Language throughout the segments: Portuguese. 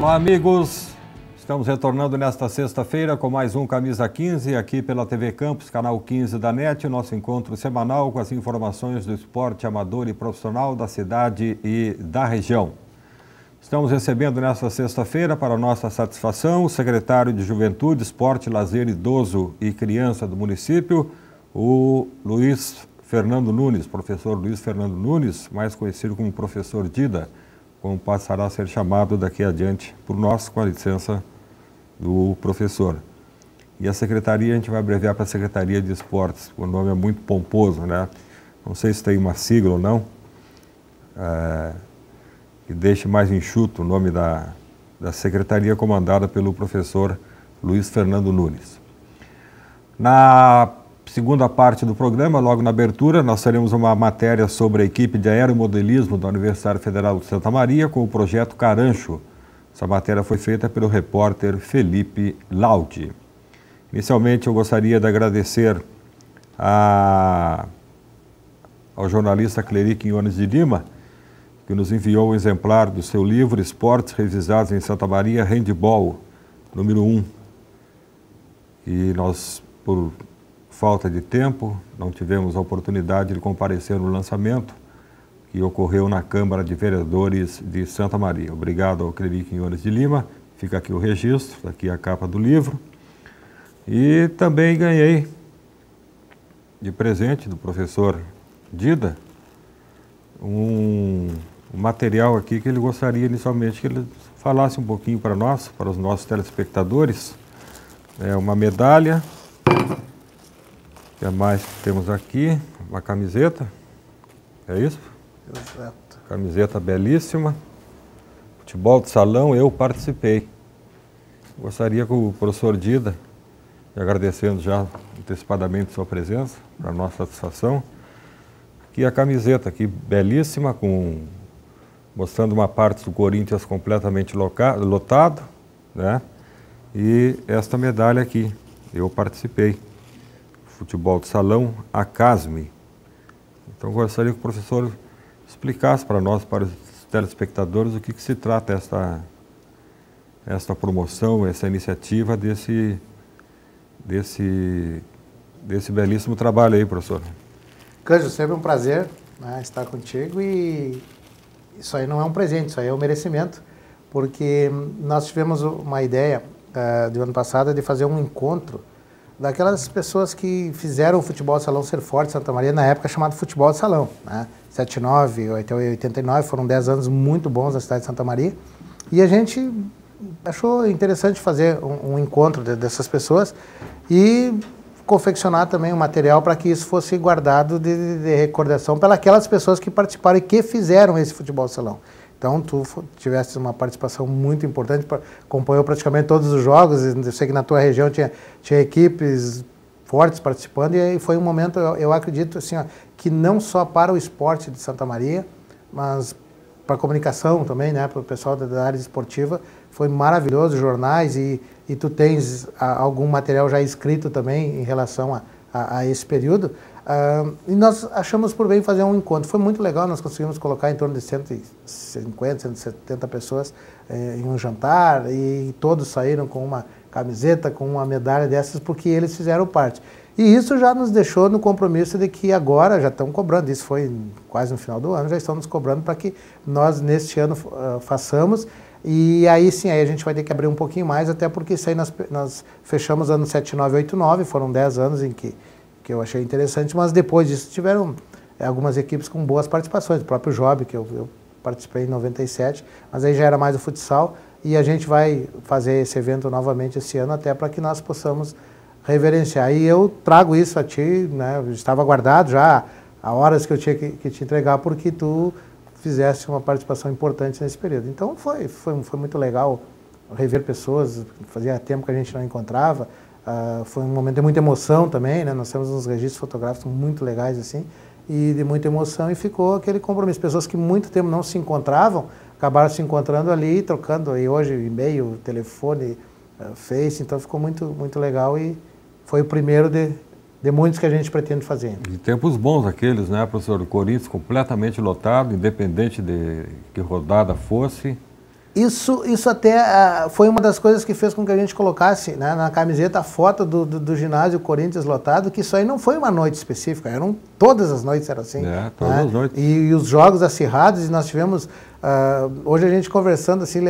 Olá, amigos. Estamos retornando nesta sexta-feira com mais um Camisa 15 aqui pela TV Campos, canal 15 da NET, nosso encontro semanal com as informações do esporte amador e profissional da cidade e da região. Estamos recebendo nesta sexta-feira, para nossa satisfação, o secretário de Juventude, Esporte, Lazer, Idoso e Criança do município, o Luiz Fernando Nunes, professor Luiz Fernando Nunes, mais conhecido como professor Dida, como passará a ser chamado daqui adiante por nós, com a licença do professor. E a secretaria, a gente vai abreviar para a Secretaria de Esportes, o nome é muito pomposo, né? Não sei se tem uma sigla ou não, é, que deixe mais enxuto o nome da, da secretaria comandada pelo professor Luiz Fernando Nunes. Na segunda parte do programa, logo na abertura, nós teremos uma matéria sobre a equipe de aeromodelismo da Universidade Federal de Santa Maria com o projeto Carancho, essa matéria foi feita pelo repórter Felipe Laudi. Inicialmente, eu gostaria de agradecer a, ao jornalista Cleri Quinones de Lima, que nos enviou um exemplar do seu livro Esportes Revisados em Santa Maria, Handball, número 1. E nós, por falta de tempo, não tivemos a oportunidade de comparecer no lançamento, que ocorreu na Câmara de Vereadores de Santa Maria. Obrigado ao Cleri Quinhones de Lima, fica aqui o registro, aqui a capa do livro. E também ganhei de presente do professor Dida um material aqui que ele gostaria inicialmente que ele falasse um pouquinho para nós, para os nossos telespectadores. É uma medalha, que é mais temos aqui, uma camiseta, é isso? Exato. Camiseta belíssima. Futebol de salão, eu participei. Gostaria que o professor Dida, agradecendo já antecipadamente sua presença, para nossa satisfação, aqui a camiseta aqui belíssima, com mostrando uma parte do Corinthians completamente loca, lotado, né? E esta medalha aqui, eu participei. Futebol de salão, a Casme. Então gostaria que o professor explicasse para nós, para os telespectadores, o que, que se trata esta, esta promoção, essa iniciativa desse, desse, desse belíssimo trabalho aí, professor. Cândido, sempre um prazer né, estar contigo e isso aí não é um presente, isso aí é um merecimento, porque nós tivemos uma ideia uh, do ano passado de fazer um encontro daquelas pessoas que fizeram o futebol de salão ser forte em Santa Maria, na época chamado futebol de salão. Né? 79, até 89, foram 10 anos muito bons na cidade de Santa Maria. E a gente achou interessante fazer um, um encontro de, dessas pessoas e confeccionar também um material para que isso fosse guardado de, de recordação pelas pessoas que participaram e que fizeram esse futebol de salão. Então, tu tiveste uma participação muito importante, acompanhou praticamente todos os jogos. Eu sei que na tua região tinha, tinha equipes fortes participando e foi um momento, eu, eu acredito, assim, ó, que não só para o esporte de Santa Maria, mas para a comunicação também, né, para o pessoal da, área esportiva, foi maravilhoso, jornais e, e tu tens algum material já escrito também em relação a, a, a esse período. Uh, e nós achamos por bem fazer um encontro. Foi muito legal, nós conseguimos colocar em torno de 150, 170 pessoas eh, em um jantar e todos saíram com uma camiseta, com uma medalha dessas, porque eles fizeram parte. E isso já nos deixou no compromisso de que agora já estão cobrando, isso foi quase no final do ano, já estão nos cobrando para que nós neste ano uh, façamos. E aí sim, aí a gente vai ter que abrir um pouquinho mais, até porque isso aí nós, nós fechamos ano 7989, foram 10 anos em que que eu achei interessante, mas depois disso tiveram é, algumas equipes com boas participações, o próprio Job, que eu, eu, participei em 97, mas aí já era mais o futsal, e a gente vai fazer esse evento novamente esse ano, até para que nós possamos reverenciar. E eu trago isso a ti, né, estava guardado já há horas que eu tinha que, que te entregar, porque tu fizesse uma participação importante nesse período. Então foi, foi, foi muito legal rever pessoas, fazia tempo que a gente não encontrava, Uh, foi um momento de muita emoção também, né? Nós temos uns registros fotográficos muito legais assim e de muita emoção e ficou aquele compromisso. Pessoas que muito tempo não se encontravam acabaram se encontrando ali, trocando e hoje e-mail, telefone, uh, Face, então ficou muito muito legal e foi o primeiro de, de muitos que a gente pretende fazer. Tempos bons aqueles, né, professor? O Corinthians completamente lotado, independente de que rodada fosse, Isso, isso até uh, foi uma das coisas que fez com que a gente colocasse né, na camiseta a foto do, do, do, ginásio Corinthians lotado, que isso aí não foi uma noite específica, eram todas as noites era assim. É, todas né? as noites. E, e, os jogos acirrados, e nós tivemos, uh, hoje a gente conversando assim,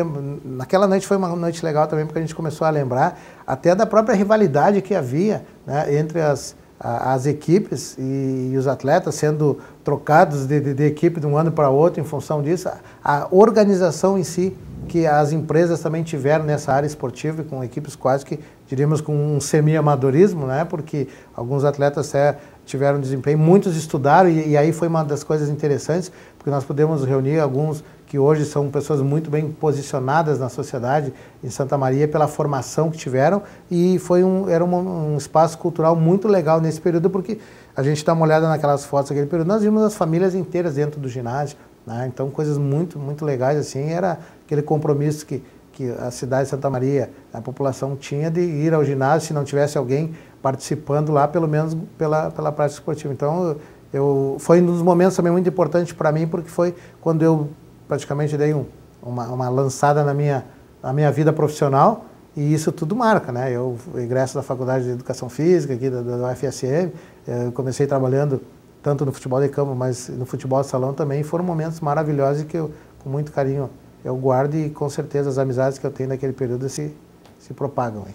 naquela noite foi uma noite legal também, porque a gente começou a lembrar até da própria rivalidade que havia né, entre as, as equipes e, e, os atletas sendo trocados de, de, de, equipe de um ano para outro em função disso, a, organização em si que as empresas também tiveram nessa área esportiva, com equipes quase que, diríamos, com um semi-amadorismo, né? porque alguns atletas até tiveram desempenho, muitos estudaram, e, e, aí foi uma das coisas interessantes, porque nós pudemos reunir alguns que hoje são pessoas muito bem posicionadas na sociedade em Santa Maria pela formação que tiveram, e foi um, era um, um espaço cultural muito legal nesse período, porque a gente dá uma olhada naquelas fotos daquele período, nós vimos as famílias inteiras dentro do ginásio, né? Então, coisas muito, muito legais assim, era aquele compromisso que, que a cidade de Santa Maria, a população tinha de ir ao ginásio se não tivesse alguém participando lá, pelo menos pela, pela prática esportiva. Então, eu, foi um dos momentos também muito importantes para mim, porque foi quando eu praticamente dei um, uma, uma lançada na minha, na minha vida profissional, e isso tudo marca, né? Eu ingresso da Faculdade de Educação Física aqui da, da UFSM, eu comecei trabalhando tanto no futebol de campo, mas no futebol de salão também, foram momentos maravilhosos que eu, com muito carinho, eu guardo e com certeza as amizades que eu tenho naquele período se, se propagam. Hein?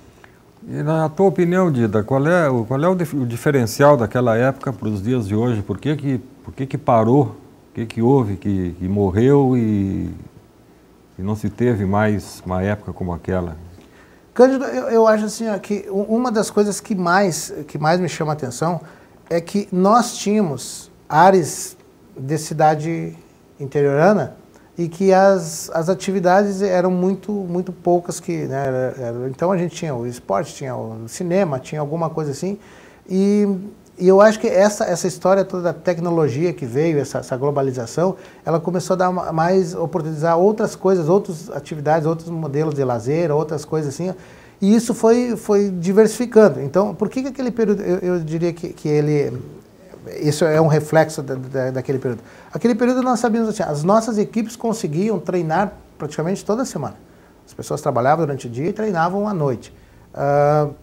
E na tua opinião, Dida, qual é, qual é o, o diferencial daquela época para os dias de hoje? Por que que, por que, que parou? O que, que houve que, que morreu e, e não se teve mais uma época como aquela? Cândido, eu, eu acho assim ó, que uma das coisas que mais, que mais me chama a atenção é que nós tínhamos áreas de cidade interiorana e que as, as atividades eram muito muito poucas que né, era, era, então a gente tinha o esporte tinha o cinema tinha alguma coisa assim e, e eu acho que essa essa história toda da tecnologia que veio essa, essa globalização ela começou a dar mais oportunizar outras coisas outras atividades outros modelos de lazer outras coisas assim e isso foi, foi diversificando. Então, por que, que aquele período, eu, eu diria que, que ele, isso é um reflexo da, da, daquele período. Aquele período nós sabíamos assim, as nossas equipes conseguiam treinar praticamente toda semana. As pessoas trabalhavam durante o dia e treinavam à noite. Uh,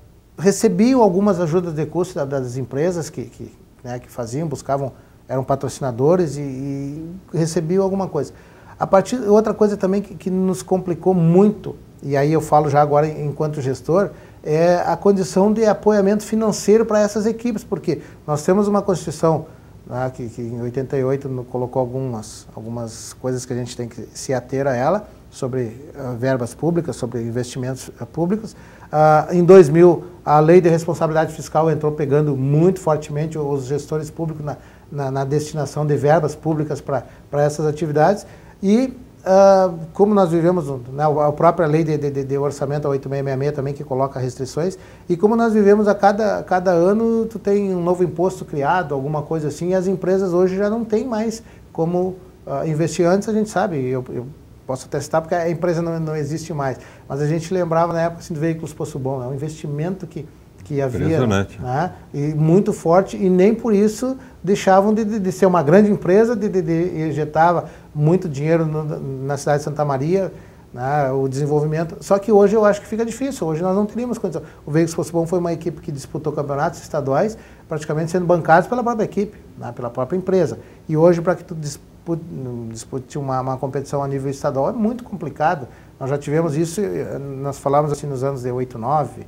recebiam algumas ajudas de custo das empresas que, que, né, que faziam, buscavam, eram patrocinadores e, e recebiam alguma coisa. A partir outra coisa também que, que nos complicou muito e aí eu falo já agora enquanto gestor, é a condição de apoiamento financeiro para essas equipes, porque nós temos uma Constituição né, que, que, em 88 colocou algumas, algumas coisas que a gente tem que se ater a ela, sobre uh, verbas públicas, sobre investimentos uh, públicos. Uh, em 2000, a lei de responsabilidade fiscal entrou pegando muito fortemente os gestores públicos na, na, na destinação de verbas públicas para essas atividades. E Uh, como nós vivemos, né, a própria lei de, de, de orçamento, a 8666 também, que coloca restrições, e como nós vivemos a cada, cada ano, tu tem um novo imposto criado, alguma coisa assim, e as empresas hoje já não têm mais como uh, investir. Antes a gente sabe, eu, eu posso testar porque a empresa não, não existe mais, mas a gente lembrava na época assim, de veículos Poço Bom, é um investimento que que havia né, e muito forte e nem por isso deixavam de, de, de ser uma grande empresa de, de, de injetava muito dinheiro no, na cidade de Santa Maria né, o desenvolvimento. Só que hoje eu acho que fica difícil. Hoje nós não teríamos condição. O Veículos Fosse Bom foi uma equipe que disputou campeonatos estaduais praticamente sendo bancados pela própria equipe né, pela própria empresa. E hoje para que tu dispute uma, uma competição a nível estadual é muito complicado. Nós já tivemos isso nós falávamos assim nos anos de 8, 9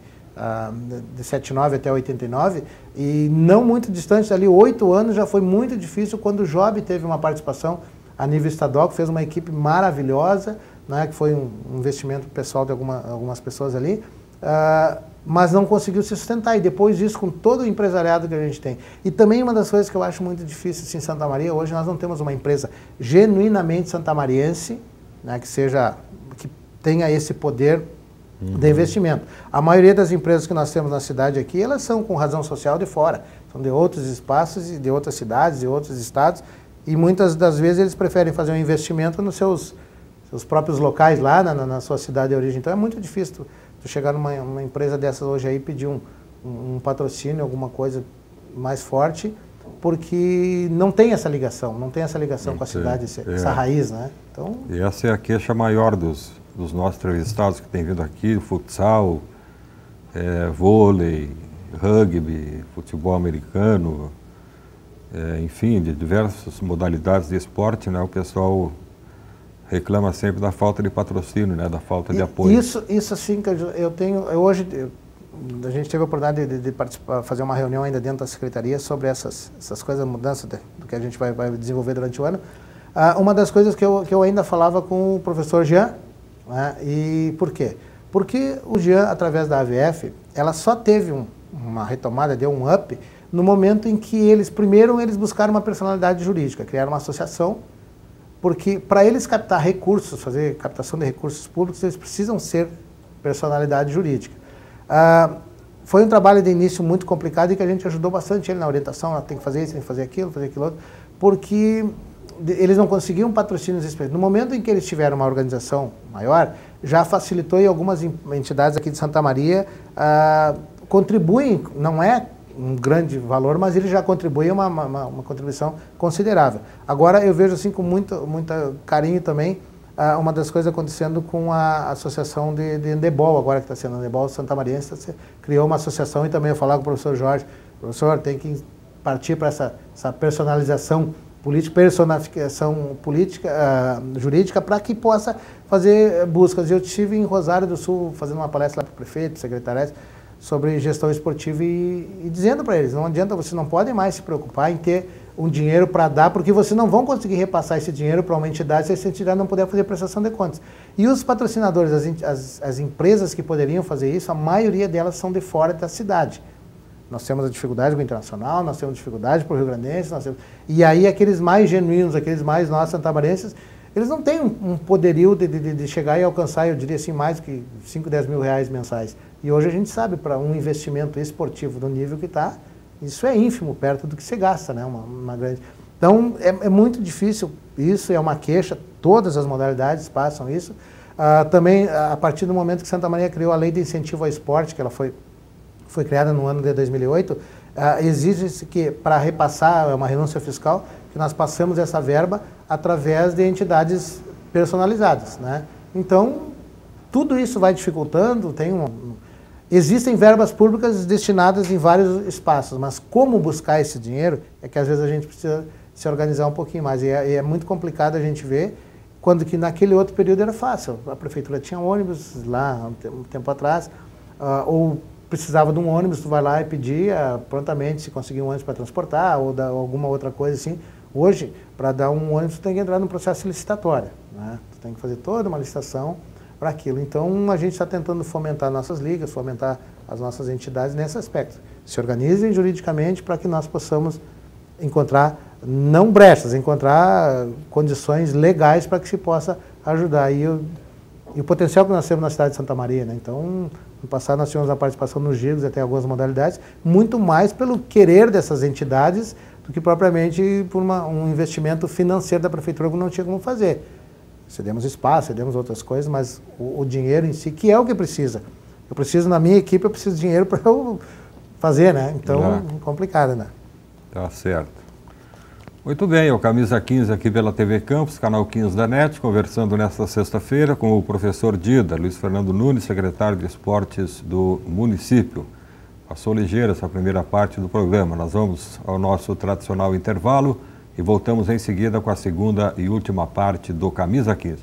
de 79 até 89, e não muito distante ali, oito anos, já foi muito difícil quando o Job teve uma participação a nível estadual, que fez uma equipe maravilhosa, né, que foi um investimento pessoal de alguma, algumas pessoas ali, uh, mas não conseguiu se sustentar. E depois disso, com todo o empresariado que a gente tem. E também uma das coisas que eu acho muito difícil assim, em Santa Maria, hoje nós não temos uma empresa genuinamente santamariense, né, que seja, que tenha esse poder uhum. de investimento. A maioria das empresas que nós temos na cidade aqui, elas são com razão social de fora, são de outros espaços e de outras cidades, de outros estados, e muitas das vezes eles preferem fazer um investimento nos seus, seus próprios locais lá na, na, sua cidade de origem. Então é muito difícil tu, chegar numa empresa dessas hoje aí e pedir um, um, um patrocínio, alguma coisa mais forte, porque não tem essa ligação, não tem essa ligação não com a cidade, essa, é. essa raiz, né? Então... E essa é a queixa maior dos, dos nossos entrevistados que têm vindo aqui, futsal, é, vôlei, rugby, futebol americano, é, enfim, de diversas modalidades de esporte, né? O pessoal reclama sempre da falta de patrocínio, né? Da falta de apoio. Isso, isso que eu tenho, eu hoje eu, a gente teve a oportunidade de, de, participar, fazer uma reunião ainda dentro da secretaria sobre essas, essas coisas, mudança de, do que a gente vai, vai desenvolver durante o ano. Ah, uma das coisas que eu, que eu ainda falava com o professor Jean, né? e por quê? Porque o Jean, através da AVF, ela só teve um, uma retomada, deu um up, no momento em que eles, primeiro, eles buscaram uma personalidade jurídica, criaram uma associação, porque para eles captar recursos, fazer captação de recursos públicos, eles precisam ser personalidade jurídica. Ah, foi um trabalho de início muito complicado e que a gente ajudou bastante ele na orientação, ah, tem que fazer isso, tem que fazer aquilo, fazer aquilo outro, porque eles não conseguiam patrocínios específicos. No momento em que eles tiveram uma organização maior, já facilitou e algumas entidades aqui de Santa Maria ah, contribuem, não é um grande valor, mas ele já contribui uma, uma, uma, contribuição considerável. Agora eu vejo assim com muito, muito carinho também ah, uma das coisas acontecendo com a associação de, de Endebol, agora que está sendo Endebol Santa Maria, criou uma associação e também eu falar com o professor Jorge, professor, tem que partir para essa, essa personalização política, personificação política, uh, jurídica, para que possa fazer buscas. Eu estive em Rosário do Sul fazendo uma palestra lá para o prefeito, secretário, sobre gestão esportiva e, e dizendo para eles, não adianta, vocês não podem mais se preocupar em ter um dinheiro para dar, porque vocês não vão conseguir repassar esse dinheiro para uma entidade se essa entidade não puder fazer prestação de contas. E os patrocinadores, as, as, as empresas que poderiam fazer isso, a maioria delas são de fora da cidade. Nós temos a dificuldade com o internacional, nós temos dificuldade para o Rio Grandense, nós temos... e aí aqueles mais genuínos, aqueles mais nós santamarenses, eles não têm um, poderio de, de, de, chegar e alcançar, eu diria assim, mais que 5, 10 mil reais mensais. E hoje a gente sabe, para um investimento esportivo do nível que está, isso é ínfimo perto do que se gasta, né? Uma, uma grande... Então é, é, muito difícil, isso é uma queixa, todas as modalidades passam isso. Ah, também, a partir do momento que Santa Maria criou a lei de incentivo ao esporte, que ela foi foi criada no ano de 2008, uh, ah, exige-se que, para repassar, é uma renúncia fiscal, que nós passamos essa verba através de entidades personalizadas. Né? Então, tudo isso vai dificultando, tem um, Existem verbas públicas destinadas em vários espaços, mas como buscar esse dinheiro é que às vezes a gente precisa se organizar um pouquinho mais. E é, e é muito complicado a gente ver, quando que naquele outro período era fácil. A prefeitura tinha ônibus lá um tempo atrás, uh, ou precisava de um ônibus, tu vai lá e pedia prontamente se conseguir um ônibus para transportar ou da, alguma outra coisa assim. Hoje, para dar um ônibus, tu tem que entrar num processo licitatório. Né? Tu tem que fazer toda uma licitação para aquilo. Então, a gente está tentando fomentar nossas ligas, fomentar as nossas entidades nesse aspecto. Se organizem juridicamente para que nós possamos encontrar, não brechas, encontrar condições legais para que se possa ajudar. E, o, e o potencial que nós temos na cidade de Santa Maria. Né? Então, no passado nós tivemos a participação nos giros, até algumas modalidades, muito mais pelo querer dessas entidades do que propriamente por uma, um investimento financeiro da prefeitura que não tinha como fazer. Cedemos espaço, cedemos outras coisas, mas o, o dinheiro em si, que é o que precisa. Eu preciso, na minha equipe, eu preciso de dinheiro para eu fazer, né? Então, é complicado, né? Tá certo. Muito bem, o Camisa 15 aqui pela TV Campos, canal 15 da NET, conversando nesta sexta-feira com o professor Dida, Luiz Fernando Nunes, secretário de Esportes do município. Passou ligeira essa primeira parte do programa. Nós vamos ao nosso tradicional intervalo e voltamos em seguida com a segunda e última parte do Camisa 15.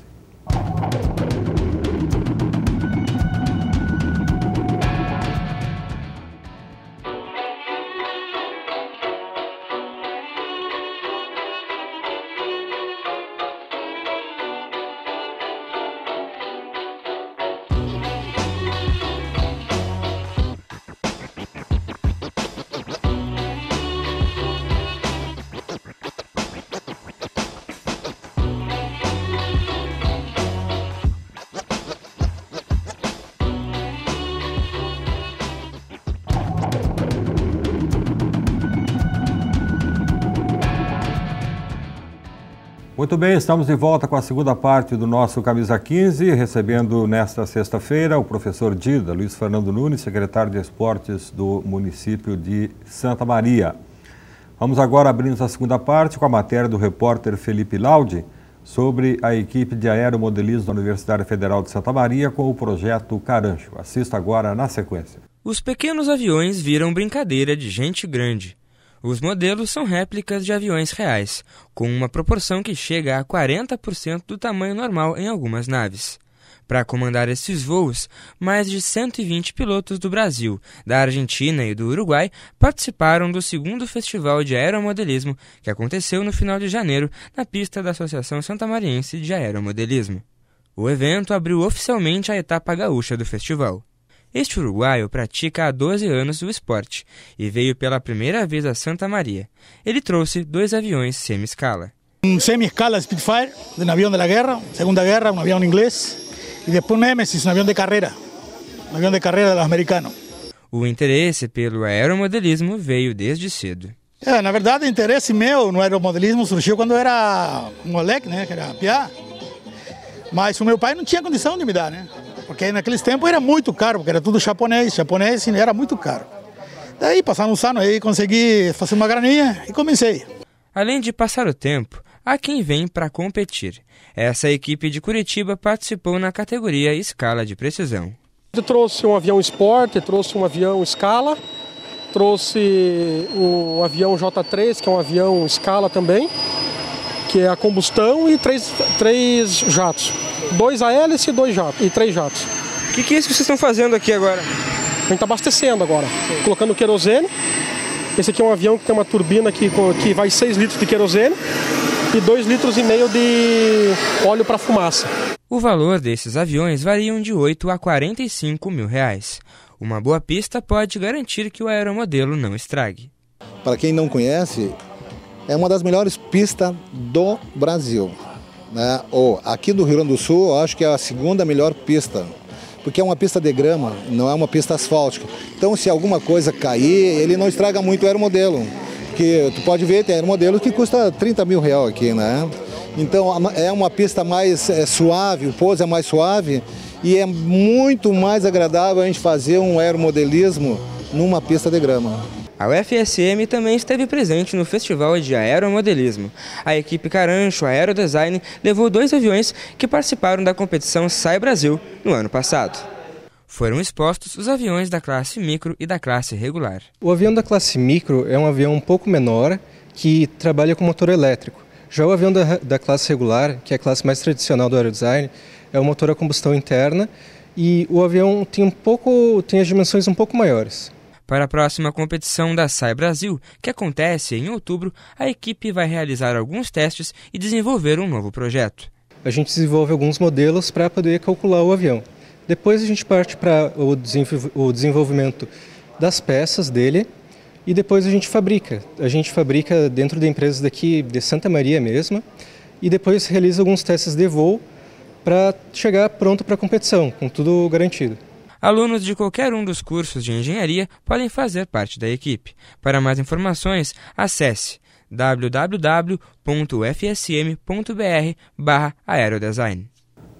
Muito bem, estamos de volta com a segunda parte do nosso Camisa 15, recebendo nesta sexta-feira o professor Dida, Luiz Fernando Nunes, secretário de Esportes do município de Santa Maria. Vamos agora abrir a segunda parte com a matéria do repórter Felipe Laude, sobre a equipe de aeromodelismo da Universidade Federal de Santa Maria com o projeto Carancho. Assista agora na sequência. Os pequenos aviões viram brincadeira de gente grande. Os modelos são réplicas de aviões reais, com uma proporção que chega a 40% do tamanho normal em algumas naves. Para comandar esses voos, mais de 120 pilotos do Brasil, da Argentina e do Uruguai participaram do segundo Festival de Aeromodelismo, que aconteceu no final de janeiro na pista da Associação Santamariense de Aeromodelismo. O evento abriu oficialmente a etapa gaúcha do festival. Este uruguaio pratica há 12 anos o esporte e veio pela primeira vez a Santa Maria. Ele trouxe dois aviões semi-escala. Um semi-escala Spitfire, um avião da guerra, Segunda Guerra, um avião inglês, e depois um Nemesis, um avião de carreira, um avião de carreira dos americanos. O interesse pelo aeromodelismo veio desde cedo. É, na verdade, o interesse meu no aeromodelismo surgiu quando eu era moleque, né, que era piá. Mas o meu pai não tinha condição de me dar, né? Porque naqueles tempos era muito caro, porque era tudo japonês, japonês era muito caro. Daí, passando uns anos aí, consegui fazer uma graninha e comecei. Além de passar o tempo, há quem vem para competir. Essa equipe de Curitiba participou na categoria escala de precisão. Eu trouxe um avião Sport, trouxe um avião escala, trouxe o avião J3, que é um avião escala também, que é a combustão, e três, três jatos dois a hélice e dois jatos, e três jatos. O que, que é isso que vocês estão fazendo aqui agora? A gente está abastecendo agora, Sim. colocando querosene. Esse aqui é um avião que tem uma turbina que, que vai 6 litros de querosene e 2 litros e meio de óleo para fumaça. O valor desses aviões variam de 8 a 45 mil reais. Uma boa pista pode garantir que o aeromodelo não estrague. Para quem não conhece, é uma das melhores pistas do Brasil. Né? Ou aqui do Rio Grande do Sul, eu acho que é a segunda melhor pista, porque é uma pista de grama, não é uma pista asfáltica. Então, se alguma coisa cair, ele não estraga muito o aeromodelo. Porque tu pode ver, tem aeromodelo que custa 30 mil reais aqui, né? Então, é uma pista mais é, suave, o pouso é mais suave e é muito mais agradável a gente fazer um aeromodelismo numa pista de grama. A UFSM também esteve presente no Festival de Aeromodelismo. A equipe Carancho Aerodesign levou dois aviões que participaram da competição Sai Brasil no ano passado. Foram expostos os aviões da classe micro e da classe regular. O avião da classe micro é um avião um pouco menor que trabalha com motor elétrico. Já o avião da, da classe regular, que é a classe mais tradicional do aerodesign, é um motor a combustão interna e o avião tem um pouco tem as dimensões um pouco maiores. Para a próxima competição da SAI Brasil, que acontece em outubro, a equipe vai realizar alguns testes e desenvolver um novo projeto. A gente desenvolve alguns modelos para poder calcular o avião. Depois a gente parte para o desenvolvimento das peças dele e depois a gente fabrica. A gente fabrica dentro da empresa daqui de Santa Maria mesma e depois realiza alguns testes de voo para chegar pronto para a competição, com tudo garantido. Alunos de qualquer um dos cursos de engenharia podem fazer parte da equipe. Para mais informações, acesse www.fsm.br/aerodesign.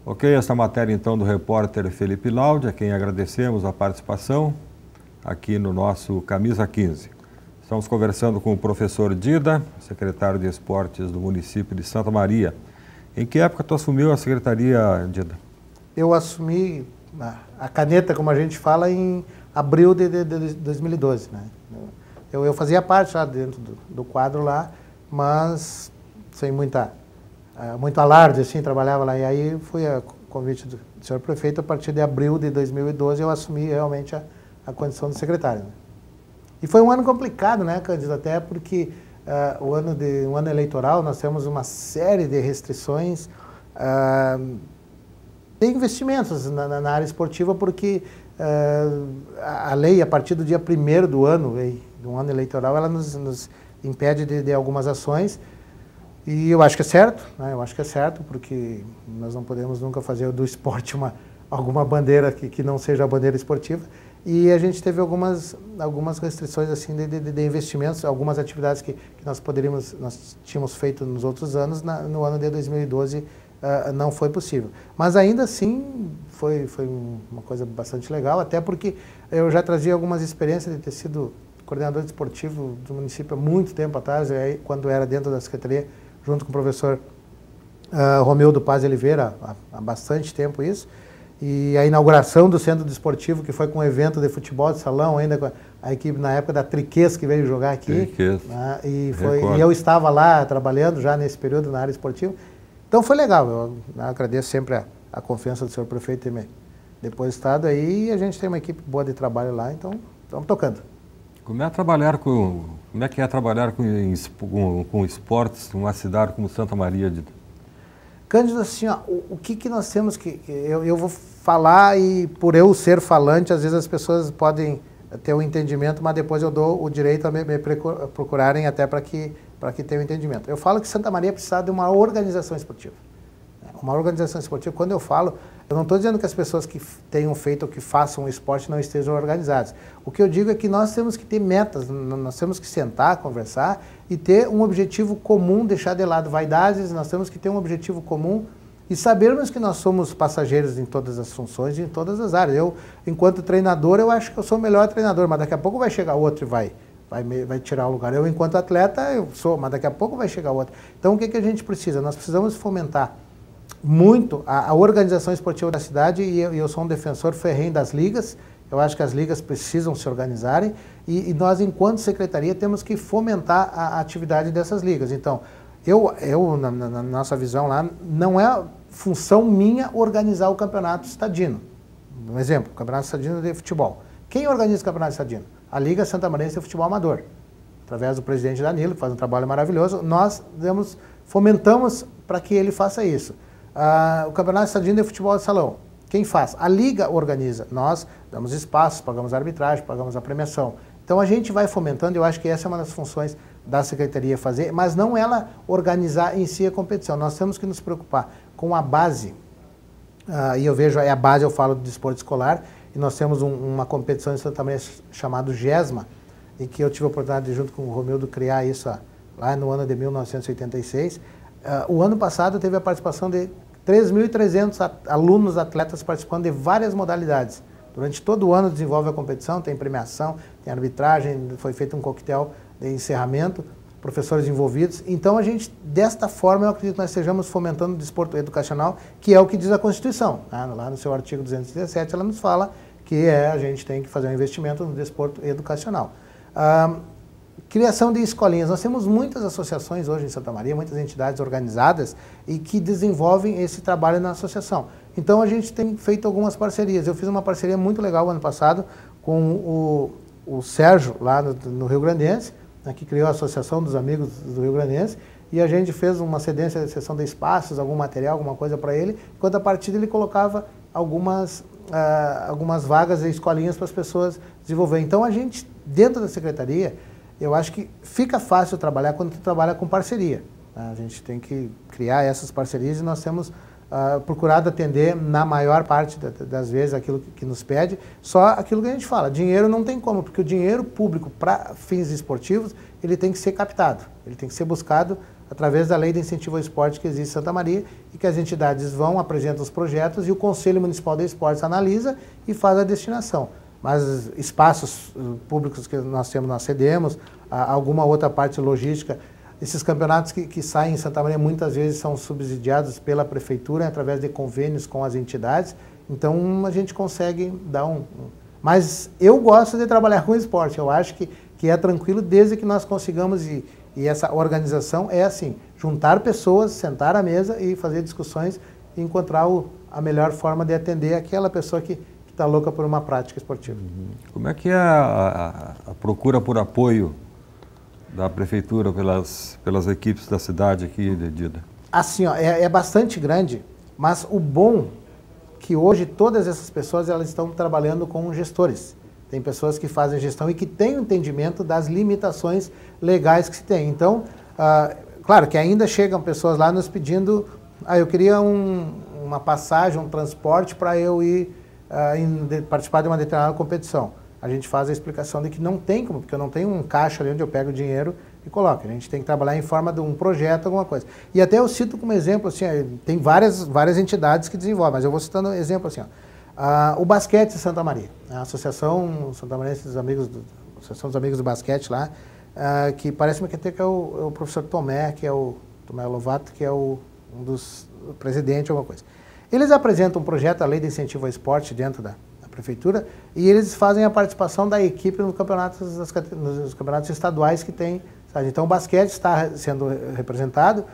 Ok, essa matéria então do repórter Felipe Laude, a quem agradecemos a participação aqui no nosso Camisa 15. Estamos conversando com o professor Dida, secretário de Esportes do município de Santa Maria. Em que época tu assumiu a secretaria, Dida? Eu assumi a caneta, como a gente fala, em abril de, de, de 2012. Né? Eu, eu, fazia parte lá dentro do, do, quadro lá, mas sem muita, uh, muito alarde, assim, trabalhava lá. E aí fui a convite do, do senhor prefeito, a partir de abril de 2012 eu assumi realmente a, a condição de secretário. Né? E foi um ano complicado, né, Cândido, até porque uh, o ano de um ano eleitoral nós temos uma série de restrições uh, de investimentos na, na área esportiva, porque uh, a lei, a partir do dia 1 do ano, do ano eleitoral, ela nos, nos impede de, de, algumas ações. E eu acho que é certo, né? eu acho que é certo, porque nós não podemos nunca fazer do esporte uma, alguma bandeira que, que não seja a bandeira esportiva. E a gente teve algumas, algumas restrições assim de, de, de investimentos, algumas atividades que, que nós poderíamos, nós tínhamos feito nos outros anos, na, no ano de 2012 uh, não foi possível. Mas ainda assim foi, foi uma coisa bastante legal, até porque eu já trazia algumas experiências de ter sido coordenador esportivo do município há muito tempo atrás, quando era dentro da secretaria, junto com o professor uh, Romeu do Paz Oliveira, há, há, bastante tempo isso, e a inauguração do Centro Desportivo, que foi com um evento de futebol de salão, ainda com a, equipe na época da Triquês que veio jogar aqui. Triquês. Né? E, foi, e eu estava lá trabalhando já nesse período na área esportiva. Então foi legal, eu agradeço sempre a, a confiança do senhor prefeito ter me depositado aí e a gente tem uma equipe boa de trabalho lá, então estamos tocando. Como é trabalhar com como é que é trabalhar com, com, com esportes numa cidade como Santa Maria de Cândido, assim, ó, o, o, que, que nós temos que. Eu, eu vou falar e por eu ser falante, às vezes as pessoas podem ter o um entendimento, mas depois eu dou o direito a me, me procurarem até para que, que tenham um entendimento. Eu falo que Santa Maria precisa de uma organização esportiva. Uma organização esportiva, quando eu falo, eu não estou dizendo que as pessoas que tenham feito ou que façam o esporte não estejam organizadas. O que eu digo é que nós temos que ter metas, nós temos que sentar, conversar e ter um objetivo comum, deixar de lado vaidades, nós temos que ter um objetivo comum e sabermos que nós somos passageiros em todas as funções e em todas as áreas. Eu, enquanto treinador, eu acho que eu sou o melhor treinador, mas daqui a pouco vai chegar outro e vai, vai, vai tirar o lugar. Eu, enquanto atleta, eu sou, mas daqui a pouco vai chegar outro. Então, o que, que a gente precisa? Nós precisamos fomentar muito a, a organização esportiva da cidade e eu, eu, sou um defensor ferrenho das ligas. Eu acho que as ligas precisam se organizarem e, e nós, enquanto secretaria, temos que fomentar a, a atividade dessas ligas. Então, eu, eu na, na, nossa visão lá, não é função minha organizar o campeonato estadino. Um exemplo, o campeonato estadino de futebol. Quem organiza o campeonato estadino? A Liga Santa Marense de Futebol Amador. Através do presidente Danilo, que faz um trabalho maravilhoso, nós demos, fomentamos para que ele faça isso. Ah, o Campeonato Estadino de Futebol de Salão. Quem faz? A Liga organiza. Nós damos espaços, pagamos a arbitragem, pagamos a premiação. Então a gente vai fomentando, eu acho que essa é uma das funções da Secretaria fazer, mas não ela organizar em si a competição. Nós temos que nos preocupar com a base. Ah, e eu vejo aí a base, eu falo do desporto escolar, e nós temos um, uma competição em Santa Maria chamada GESMA, em que eu tive a oportunidade de, junto com o Romildo, criar isso lá no ano de 1986. Uh, o ano passado teve a participação de 3.300 alunos atletas participando de várias modalidades. Durante todo o ano desenvolve a competição, tem premiação, tem arbitragem, foi feito um coquetel de encerramento, professores envolvidos. Então a gente, desta forma, eu acredito que nós estejamos fomentando o desporto educacional, que é o que diz a Constituição. Né? Lá no seu artigo 217 ela nos fala que é, a gente tem que fazer um investimento no desporto educacional. Uh, Criação de escolinhas. Nós temos muitas associações hoje em Santa Maria, muitas entidades organizadas e que desenvolvem esse trabalho na associação. Então a gente tem feito algumas parcerias. Eu fiz uma parceria muito legal ano passado com o, o Sérgio, lá no, no Rio Grandense, né, que criou a Associação dos Amigos do Rio Grandense, e a gente fez uma cedência de sessão de espaços, algum material, alguma coisa para ele, enquanto a partir ele colocava algumas, uh, algumas vagas e escolinhas para as pessoas desenvolver. Então a gente, dentro da secretaria, eu acho que fica fácil trabalhar quando tu trabalha com parceria. Né? A gente tem que criar essas parcerias e nós temos uh, procurado atender, na maior parte das vezes, aquilo que nos pede, só aquilo que a gente fala. Dinheiro não tem como, porque o dinheiro público para fins esportivos, ele tem que ser captado, ele tem que ser buscado através da lei de incentivo ao esporte que existe em Santa Maria e que as entidades vão, apresentam os projetos e o Conselho Municipal de Esportes analisa e faz a destinação mas espaços uh, públicos que nós temos, nós cedemos, alguma outra parte logística. Esses campeonatos que, que saem em Santa Maria muitas vezes são subsidiados pela prefeitura através de convênios com as entidades, então a gente consegue dar um. Mas eu gosto de trabalhar com esporte, eu acho que, que é tranquilo desde que nós consigamos, e, e essa organização é assim: juntar pessoas, sentar à mesa e fazer discussões e encontrar o, a melhor forma de atender aquela pessoa que está louca por uma prática esportiva. Uhum. Como é que é a, a, a, procura por apoio da prefeitura pelas, pelas equipes da cidade aqui, Dida? Assim, ó, é, é bastante grande, mas o bom que hoje todas essas pessoas elas estão trabalhando com gestores. Tem pessoas que fazem gestão e que têm o entendimento das limitações legais que se tem. Então, ah, claro que ainda chegam pessoas lá nos pedindo, ah, eu queria um, uma passagem, um transporte para eu ir uh, em de, participar de uma determinada competição. A gente faz a explicação de que não tem como, porque eu não tenho um caixa ali onde eu pego o dinheiro e coloco. A gente tem que trabalhar em forma de um projeto, alguma coisa. E até eu cito como exemplo, assim, eh, tem várias, várias entidades que desenvolvem, mas eu vou citando um exemplo assim, ó. Uh, o basquete de Santa Maria, a Associação Santa Maria dos Amigos do, Associação dos Amigos do Basquete lá, uh, que parece-me que até que é o, é o, professor Tomé, que é o Tomé Lovato, que é o, um dos presidentes, alguma coisa. Eles apresentam um projeto, a lei de incentivo ao esporte dentro da prefeitura, e eles fazem a participação da equipe nos campeonatos, nos campeonatos estaduais que tem. Sabe? Então o basquete está sendo representado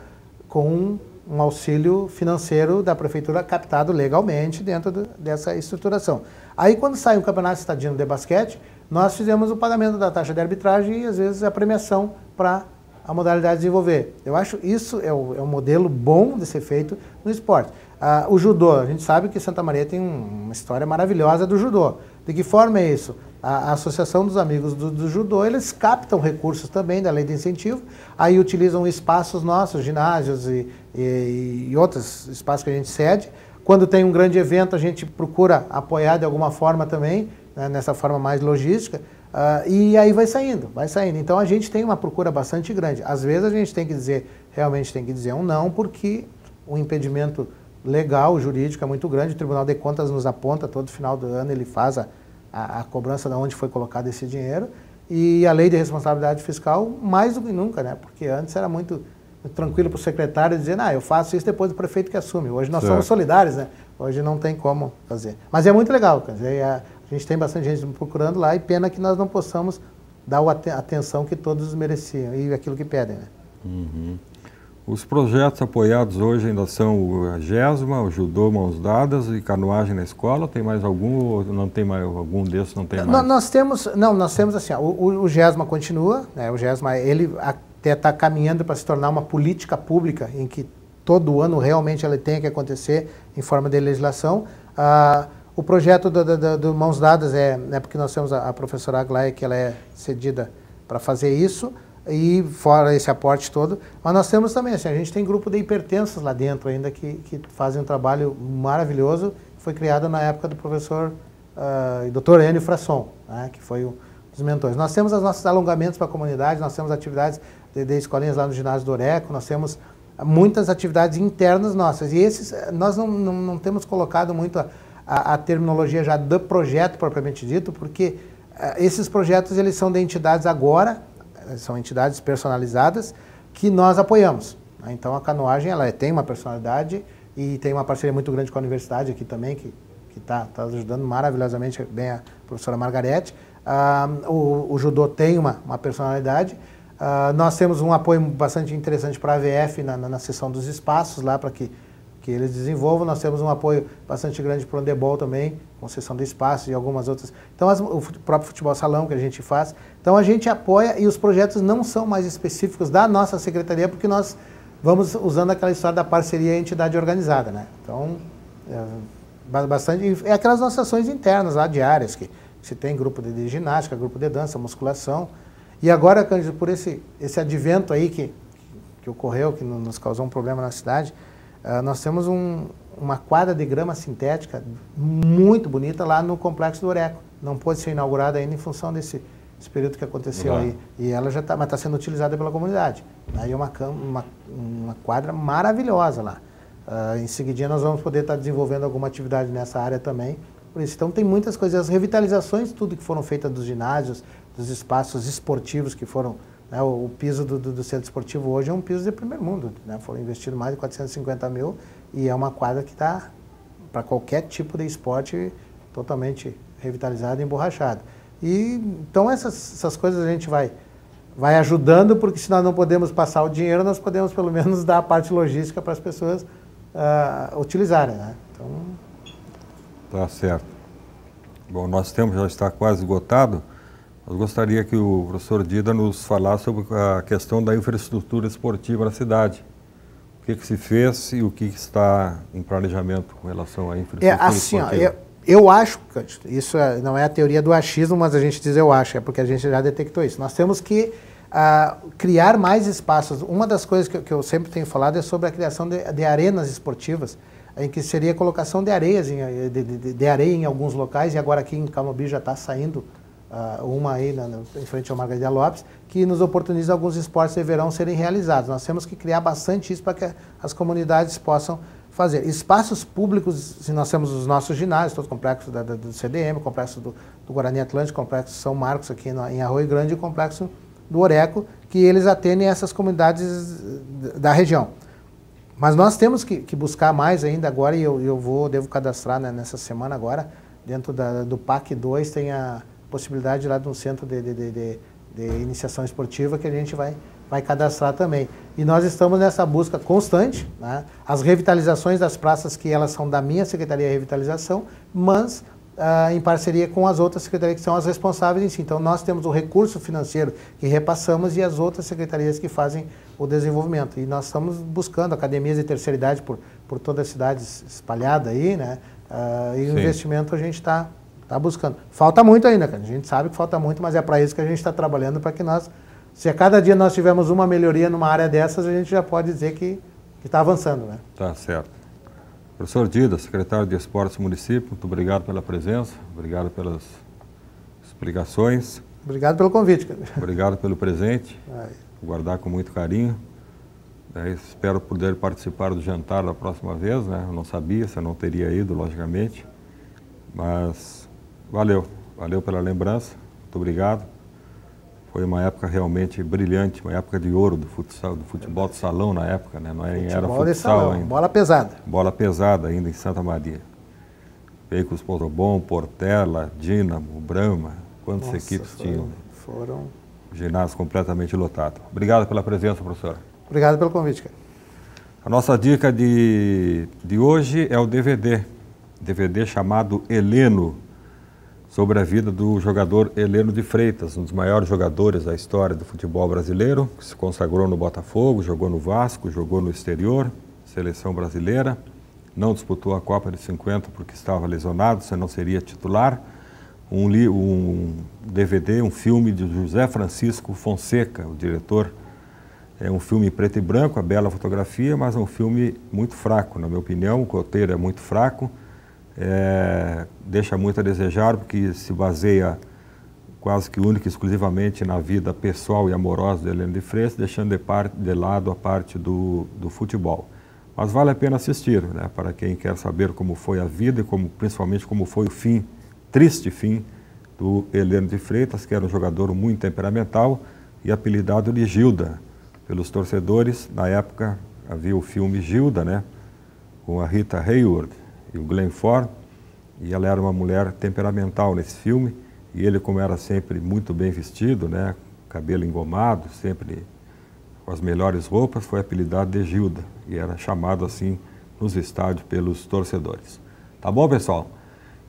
com um, auxílio financeiro da prefeitura captado legalmente dentro do, dessa estruturação. Aí quando sai um campeonato estadino de basquete, nós fizemos o pagamento da taxa de arbitragem e às vezes a premiação para a modalidade desenvolver. Eu acho isso é, o, é um modelo bom de ser feito no esporte. Ah, o judô, a gente sabe que Santa Maria tem um, uma história maravilhosa do judô. De que forma é isso? A, a Associação dos Amigos do, do, Judô, eles captam recursos também da lei de incentivo, aí utilizam espaços nossos, ginásios e, e, e outros espaços que a gente cede. Quando tem um grande evento, a gente procura apoiar de alguma forma também, né, nessa forma mais logística. Uh, e aí vai saindo, vai saindo. Então a gente tem uma procura bastante grande. Às vezes a gente tem que dizer, realmente tem que dizer um não, porque o impedimento legal, jurídico é muito grande. O Tribunal de Contas nos aponta, todo final do ano ele faz a, a, a cobrança de onde foi colocado esse dinheiro. E a lei de responsabilidade fiscal, mais do que nunca, né? Porque antes era muito, tranquilo para o secretário dizer, ah, eu faço isso depois do prefeito que assume. Hoje nós certo. somos solidários, né? Hoje não tem como fazer. Mas é muito legal, quer dizer, a, a gente tem bastante gente procurando lá e pena que nós não possamos dar a atenção que todos mereciam e aquilo que pedem. Né? Uhum. Os projetos apoiados hoje ainda são a GESMA, o Judô Mãos Dadas e Canoagem na Escola. Tem mais algum ou não tem mais algum desses não tem mais? Nós temos, não, nós temos assim, ó, o, o GESMA continua, né, o GESMA ele até está caminhando para se tornar uma política pública em que todo ano realmente ela tem que acontecer em forma de legislação. Ah, o projeto do, do, do, Mãos Dadas é, é porque nós temos a, a professora Aglaia, que ela é cedida para fazer isso, e fora esse aporte todo. Mas nós temos também, assim, a gente tem grupo de hipertensos lá dentro ainda que, que fazem um trabalho maravilhoso. Foi criado na época do professor uh, e doutor Enio Frasson, né, que foi um dos mentores. Nós temos os nossos alongamentos para a comunidade, nós temos atividades de, de escolinhas lá no ginásio do Oreco, nós temos muitas atividades internas nossas. E esses, nós não, não, não temos colocado muito... A, a, a terminologia já do projeto propriamente dito, porque uh, esses projetos eles são de entidades agora, eh, são entidades personalizadas que nós apoiamos. Né? Então a canoagem ela é, tem uma personalidade e tem uma parceria muito grande com a universidade aqui também, que está tá ajudando maravilhosamente bem a professora Margarete. Uh, o, o, judô tem uma, uma personalidade. Uh, nós temos um apoio bastante interessante para a AVF na, na, na sessão dos espaços, lá para que que eles desenvolvam. Nós temos um apoio bastante grande para o handebol também, concessão de espaço e algumas outras. Então, as, o próprio futebol salão que a gente faz. Então, a gente apoia e os projetos não são mais específicos da nossa secretaria, porque nós vamos usando aquela história da parceria entidade organizada, né? Então, é, bastante... É aquelas nossas ações internas lá, diárias, que se tem grupo de, de ginástica, grupo de dança, musculação. E agora, Cândido, por esse, esse advento aí que, que ocorreu, que nos causou um problema na cidade, Uh, nós temos um, uma quadra de grama sintética muito bonita lá no Complexo do Oreco. Não pôde ser inaugurada ainda em função desse, desse período que aconteceu uhum. aí. E ela já está, mas está sendo utilizada pela comunidade. Aí é uma, uma, uma quadra maravilhosa lá. Uh, em seguida nós vamos poder estar tá desenvolvendo alguma atividade nessa área também. Por isso, então tem muitas coisas, as revitalizações, tudo que foram feitas dos ginásios, dos espaços esportivos que foram né, o, o, piso do, do, do, centro esportivo hoje é um piso de primeiro mundo. Né? Foram investidos mais de 450 mil e é uma quadra que está para qualquer tipo de esporte totalmente revitalizada e emborrachada. E, então essas, essas coisas a gente vai, vai ajudando, porque se nós não podemos passar o dinheiro, nós podemos pelo menos dar a parte logística para as pessoas uh, utilizarem. Né? Então... Tá certo. Bom, nosso tempo já está quase esgotado. Eu gostaria que o professor Dida nos falasse sobre a questão da infraestrutura esportiva na cidade. O que, que se fez e o que está em planejamento com relação à infraestrutura é, assim, esportiva? Ó, eu, eu acho, isso é, não é a teoria do achismo, mas a gente diz eu acho, é porque a gente já detectou isso. Nós temos que uh, criar mais espaços. Uma das coisas que, que, eu sempre tenho falado é sobre a criação de, de arenas esportivas, em que seria a colocação de areias, em, de, de, de, areia em alguns locais, e agora aqui em Calmobi já está saindo uma aí na, em frente ao Margarida Lopes, que nos oportuniza alguns esportes de verão serem realizados. Nós temos que criar bastante isso para que as comunidades possam fazer. Espaços públicos, se nós temos os nossos ginásios, todo o complexo da, da, do CDM, o complexo do, do, Guarani Atlântico, o complexo São Marcos aqui no, em Arroio Grande e o complexo do Oreco, que eles atendem essas comunidades da região. Mas nós temos que, que, buscar mais ainda agora e eu, eu vou, devo cadastrar né, nessa semana agora, dentro da, do PAC 2 tem a possibilidade lá de um centro de, de, de, de, iniciação esportiva que a gente vai, vai cadastrar também. E nós estamos nessa busca constante, né? as revitalizações das praças que elas são da minha Secretaria de Revitalização, mas ah, em parceria com as outras secretarias que são as responsáveis em si. Então, nós temos o recurso financeiro que repassamos e as outras secretarias que fazem o desenvolvimento. E nós estamos buscando academias de terceira idade por, por toda a cidade espalhada aí, né? Ah, e Sim. o investimento a gente está tá buscando. Falta muito ainda, cara. A gente sabe que falta muito, mas é para isso que a gente está trabalhando, para que nós, se a cada dia nós tivermos uma melhoria numa área dessas, a gente já pode dizer que está avançando, né? Tá certo. Professor Dida, secretário de Esportes do município, muito obrigado pela presença, obrigado pelas explicações. Obrigado pelo convite. Cara. Obrigado pelo presente, Vou guardar com muito carinho. É, espero poder participar do jantar da próxima vez, né? Eu não sabia, você não teria ido, logicamente. Mas valeu, valeu pela lembrança, muito obrigado. Foi uma época realmente brilhante, uma época de ouro do futsal, do futebol de salão na época, né? Não era, era futsal salão, ainda. Bola pesada. Bola pesada ainda em Santa Maria. Veículos Portobon, Portela, Dínamo, Brahma, quantas Nossa, equipes foram, tinham? Foram. Ginásio completamente lotado. Obrigado pela presença, professor. Obrigado pelo convite, cara. A nossa dica de, de hoje é o DVD. DVD chamado Heleno sobre a vida do jogador Heleno de Freitas, um dos maiores jogadores da história do futebol brasileiro, que se consagrou no Botafogo, jogou no Vasco, jogou no exterior, seleção brasileira, não disputou a Copa de 50 porque estava lesionado, senão seria titular. Um, um DVD, um filme de José Francisco Fonseca, o diretor. É um filme preto e branco, a bela fotografia, mas é um filme muito fraco, na minha opinião. O roteiro é muito fraco é, deixa muito a desejar, porque se baseia quase que única e exclusivamente na vida pessoal e amorosa de Helena de Freitas, deixando de, parte, de lado a parte do, do futebol. Mas vale a pena assistir, né, para quem quer saber como foi a vida e como, principalmente como foi o fim, triste fim, do Heleno de Freitas, que era um jogador muito temperamental e apelidado de Gilda pelos torcedores. Na época havia o filme Gilda, né, com a Rita Hayward, e o Glenn Ford, e ela era uma mulher temperamental nesse filme, e ele, como era sempre muito bem vestido, né, cabelo engomado, sempre com as melhores roupas, foi apelidado de Gilda, e era chamado assim nos estádios pelos torcedores. Tá bom, pessoal?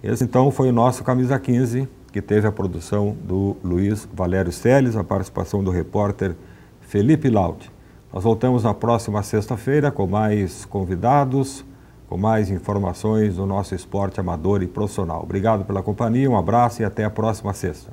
Esse então foi o nosso Camisa 15, que teve a produção do Luiz Valério Seles, a participação do repórter Felipe Laude. Nós voltamos na próxima sexta-feira com mais convidados, com mais informações do nosso esporte amador e profissional. Obrigado pela companhia, um abraço e até a próxima sexta.